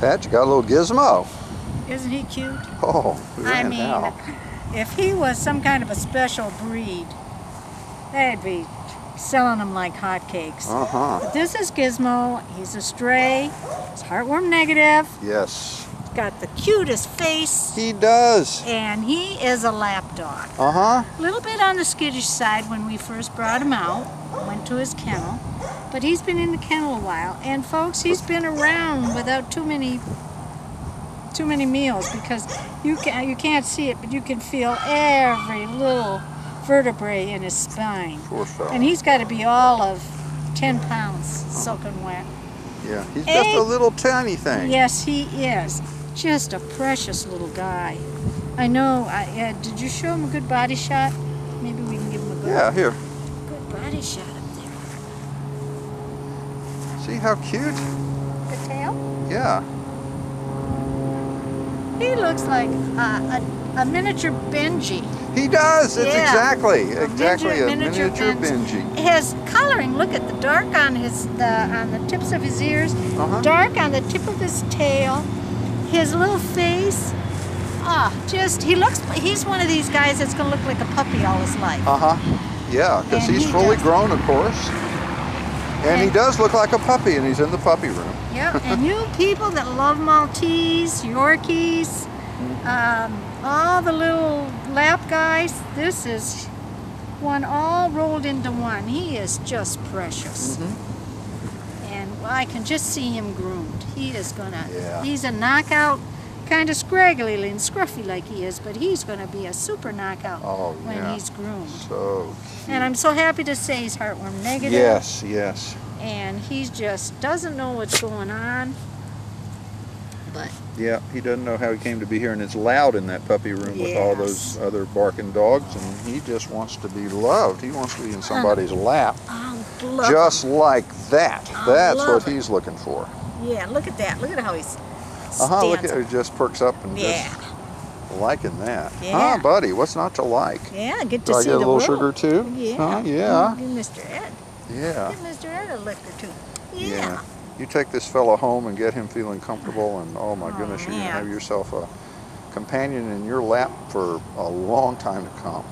Pat, you got a little gizmo. Isn't he cute? Oh, I mean, if he was some kind of a special breed, they'd be selling them like hotcakes. Uh-huh. But this is Gizmo. He's a stray. He's heartworm negative. Yes, He's got the cutest face. he does. And he is a lap dog. Uh-huh. A little bit on the skittish side when we first brought him out. Went to his kennel. But he's been in the kennel a while. And folks, he's been around without too many too many meals because you can you can't see it, but you can feel every little vertebrae in his spine. Poor fella. And he's got to be all of 10 pounds soaking wet. yeah, he's just Hey. a little tiny thing. Yes, he is. Just a precious little guy. I know. I, uh, did you show him a good body shot? Maybe we can give him a good, Yeah, here. good body shot. See how cute? The tail? Yeah. He looks like a, a, a miniature Benji. He does. It's Yeah. exactly, A exactly a miniature- miniature, miniature Benji. His coloring, look at the dark on his the on the tips of his ears, Uh-huh. dark on the tip of his tail, his little face. Ah, just he looks. He's one of these guys that's gonna look like a puppy all his life. Uh-huh. Yeah, because he's he fully does. grown, of course. And he does look like a puppy, and he's in the puppy room. Yep, and you people that love Maltese, Yorkies, um, all the little lap guys, this is one all rolled into one. He is just precious. Mm-hmm. And I can just see him groomed. He is gonna, Yeah. he's a knockout, kind of scraggly and scruffy like he is, but he's gonna be a super knockout Oh, when yeah. he's groomed. So And I'm so happy to say he's heartworm negative Yes, yes. and he just doesn't know what's going on. But Yeah, he doesn't know how he came to be here, and it's loud in that puppy room with all those other barking dogs, and he just wants to be loved. He wants to be in somebody's oh, lap, I love just like that. I That's what he's looking for. Yeah, look at that. Look at how he's Uh huh. Look at up. it, just perks up and Yeah, just liking that. Yeah. Huh, buddy? What's not to like? yeah. Get Do to I see get a little world. sugar too? Yeah. Huh? Yeah. Give Mr. Ed. Yeah. Give Mr. Ed a lick or two. Yeah. Yeah. You take this fellow home and get him feeling comfortable, and oh my Oh, goodness, you're gonna have yourself a companion in your lap for a long time to come.